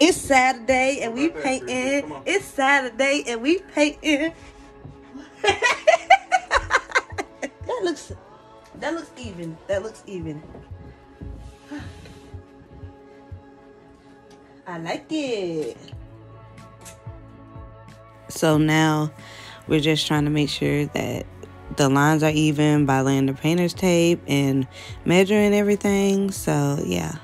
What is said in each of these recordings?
It's Saturday and we painting. It's Saturday and we painting. that looks that looks even. That looks even. I like it. So now we're just trying to make sure that the lines are even by laying the painter's tape and measuring everything. So yeah.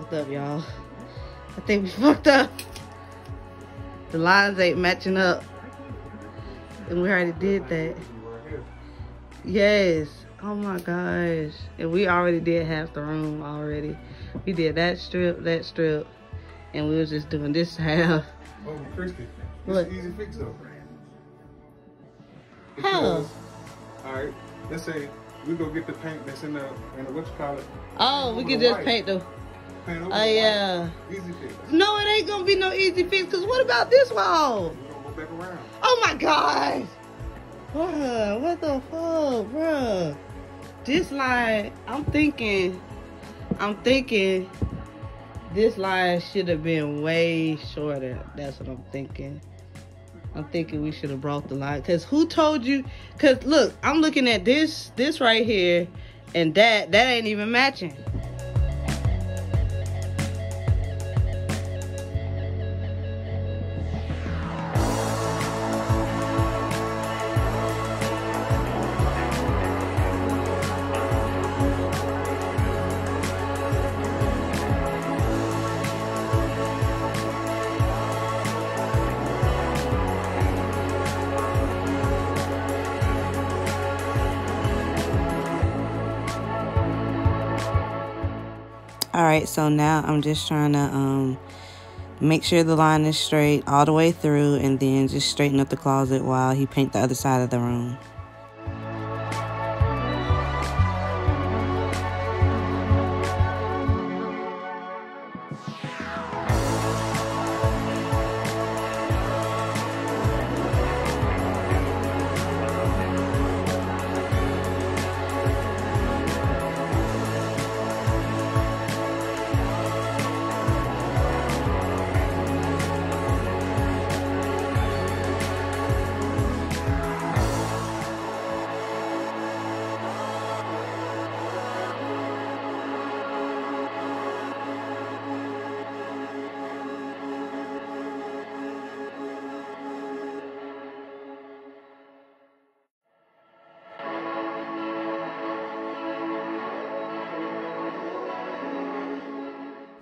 Fucked up, y'all. I think we fucked up. The lines ain't matching up. And we already did that. Yes. Oh my gosh. And we already did half the room already. We did that strip, that strip. And we was just doing this half. Oh, Christy. What? easy fix though. How? Alright. Let's say we go get the paint that's in the, in the what you call it? Oh, we can just white. paint the Oh yeah. Easy fix. No, it ain't gonna be no easy fix. Cause what about this wall? Oh my gosh. Bruh, what the fuck, bruh? This line, I'm thinking, I'm thinking this line should have been way shorter. That's what I'm thinking. I'm thinking we should have brought the line. Cause who told you? Cause look, I'm looking at this, this right here, and that, that ain't even matching. All right so now i'm just trying to um make sure the line is straight all the way through and then just straighten up the closet while he paint the other side of the room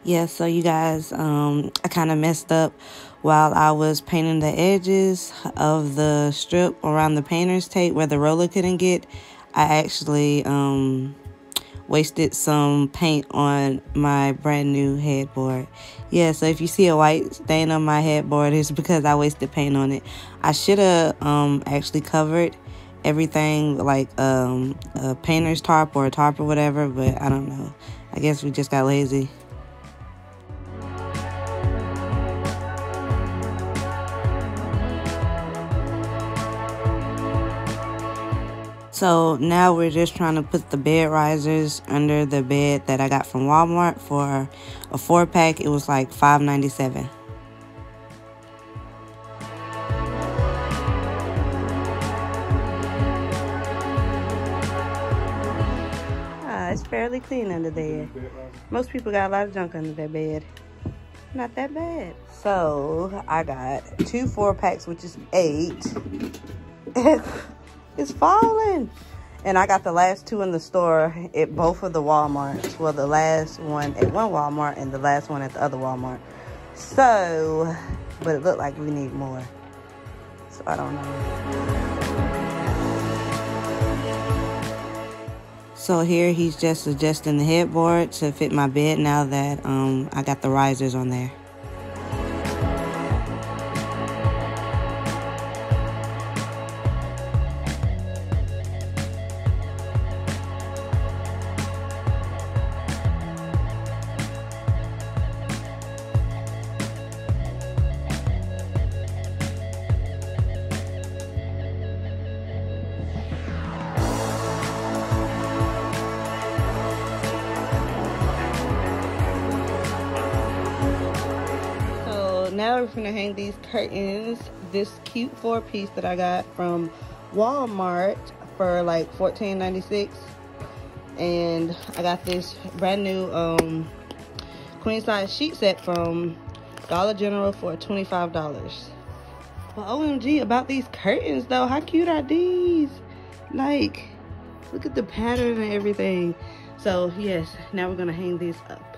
yeah so you guys um i kind of messed up while i was painting the edges of the strip around the painter's tape where the roller couldn't get. I actually um wasted some paint on my brand new headboard. Yeah so if you see a white stain on my headboard it's because i wasted paint on it. I should have um actually covered everything like um a painter's tarp or a tarp or whatever but i don't know. I guess we just got lazy So now we're just trying to put the bed risers under the bed that I got from Walmart for a four pack. It was like $5.97. Ah, it's fairly clean under there. Most people got a lot of junk under their bed. Not that bad. So I got two four packs, which is eight. It's falling. And I got the last two in the store at both of the Walmarts. Well, the last one at one Walmart and the last one at the other Walmart. So, but it looked like we need more. So I don't know. So here he's just adjusting the headboard to fit my bed now that um, I got the risers on there. Finna hang these curtains. This cute four piece that I got from Walmart for like $14.96. And I got this brand new um, queen size sheet set from Dollar General for $25. But OMG, about these curtains though, how cute are these? Like, look at the pattern and everything. So yes, now we're gonna hang these up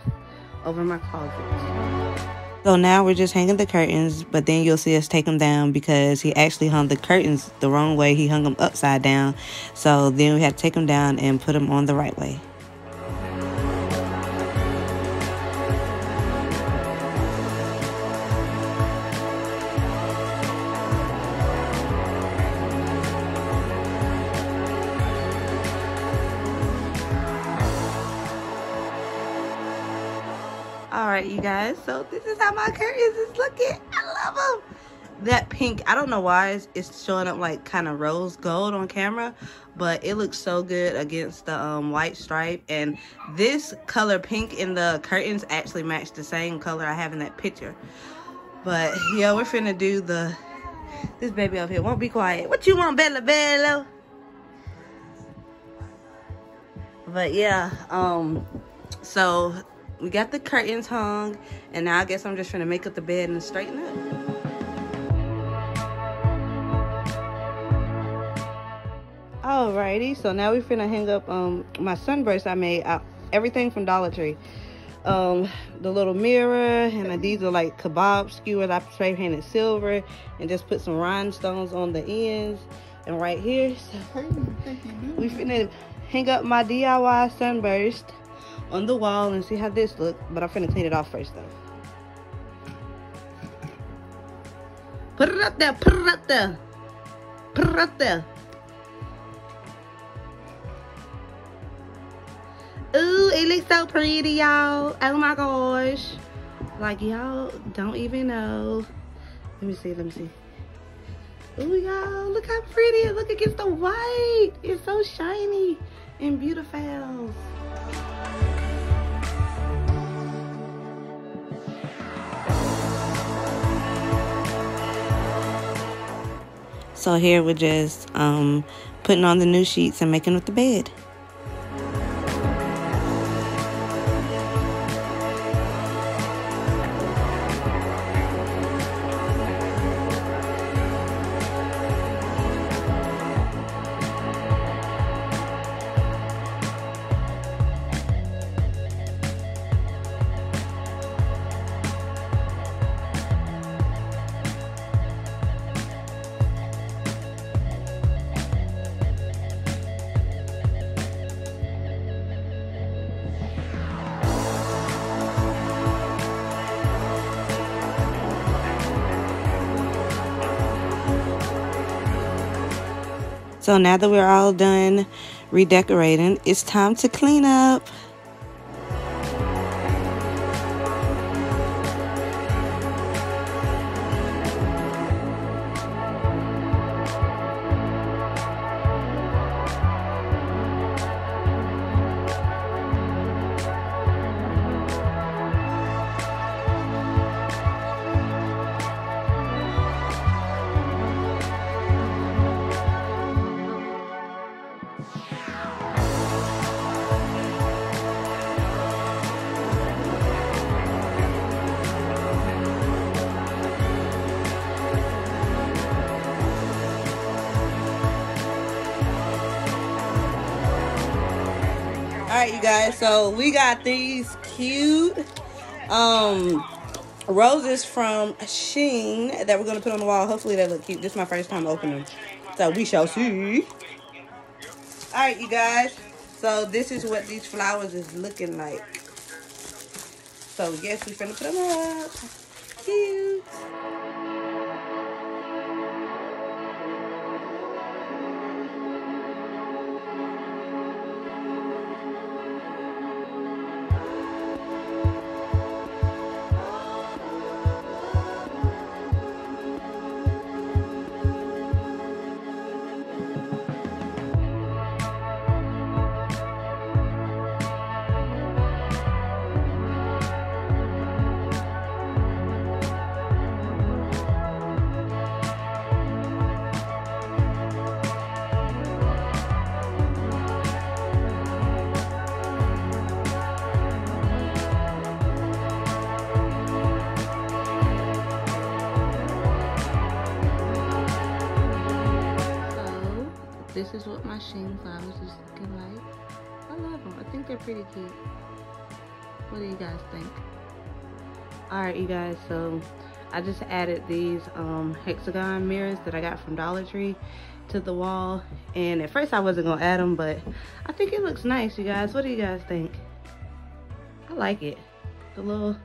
over my closet. So now we're just hanging the curtains, but then you'll see us take them down because he actually hung the curtains the wrong way. He hung them upside down. So then we had to take them down and put them on the right way. You guys. So this is how my curtains is looking. I love them that pink i don't know why it's, it's showing up like kind of rose gold on camera but it looks so good against the um, white stripe. And this color pink in the curtains actually match the same color i have in that picture. But yeah we're finna do the this baby up here won't be quiet. What you want bella bella? But yeah um so we got the curtains hung and now I guess I'm just to make up the bed and straighten up. Alrighty, so now we're finna hang up um my sunburst I made everything from Dollar Tree. Um the little mirror and these are like kebab skewers I spray painted silver and just put some rhinestones on the ends and right here so we finna hang up my DIY sunburst on the wall and see how this look. But I'm finna clean it off first though. Put it up there, put it up there. Put it up there. Ooh, it looks so pretty, y'all. Oh my gosh. Like, y'all don't even know. Let me see, let me see. Ooh, y'all, look how pretty. It look against the white. It's so shiny and beautiful. So here we're just um, putting on the new sheets and making up the bed. So now that we're all done redecorating, it's time to clean up. Right, you guys. So we got these cute um roses from Shein that we're gonna put on the wall. Hopefully they look cute. This is my first time opening. So we shall see. Alright, you guys. So this is what these flowers is looking like. So yes, we're gonna put them up. Cute. This is what my Shein flowers is looking like. I love them. I think they're pretty cute. What do you guys think? All right, you guys, so I just added these um, hexagon mirrors that I got from Dollar Tree to the wall. And at first I wasn't gonna add them, but I think it looks nice, you guys. What do you guys think? I like it. The little,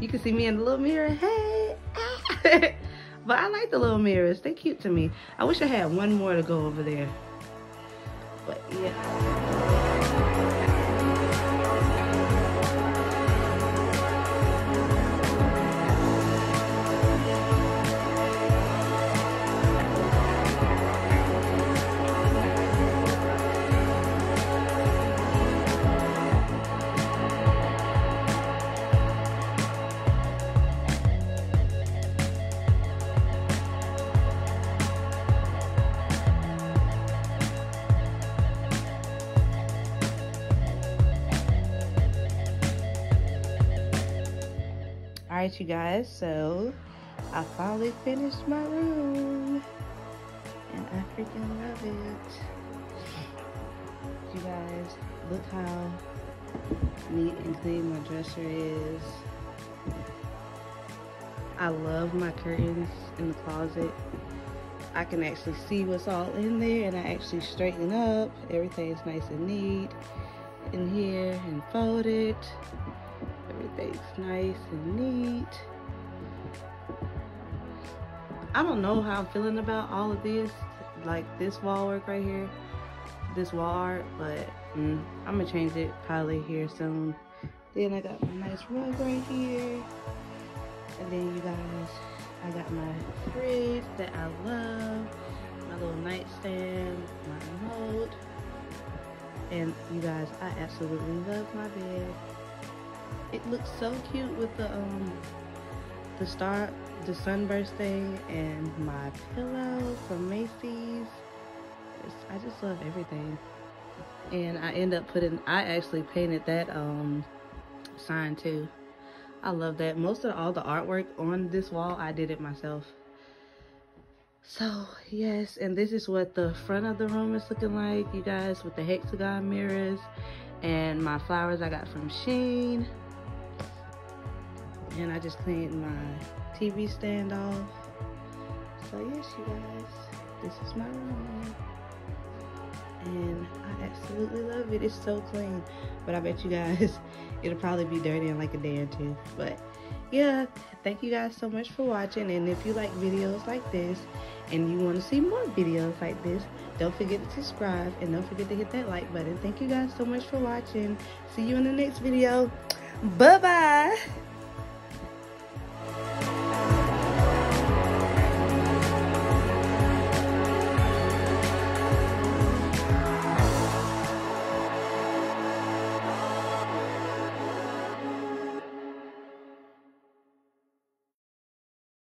you can see me in the little mirror. Hey! but I like the little mirrors. They're cute to me. I wish I had one more to go over there. But yeah. Right, you guys, so I finally finished my room. And I freaking love it. You guys, look how neat and clean my dresser is. I love my curtains in the closet. I can actually see what's all in there and I actually straighten up. Everything's nice and neat in here and folded. Everything's nice and neat. I don't know how I'm feeling about all of this, like this wall work right here, this wall art, but mm, I'm gonna change it probably here soon. Then I got my nice rug right here. And then you guys, I got my fridge that I love, my little nightstand, my remote. And you guys, I absolutely love my bed it looks so cute with the um the star the sunburst thing and my pillow from Macy's. It's, I just love everything. And I end up putting I actually painted that um sign too. I love that. Most of all the artwork on this wall I did it myself. So yes and this is what the front of the room is looking like you guys with the hexagon mirrors and my flowers I got from Shein and I just cleaned my TV stand off. So yes, you guys, this is my room. And I absolutely love it. It's so clean. But I bet you guys, it'll probably be dirty in like a day or two. But yeah, thank you guys so much for watching. And if you like videos like this and you want to see more videos like this, don't forget to subscribe and don't forget to hit that like button. Thank you guys so much for watching. See you in the next video. Bye-bye.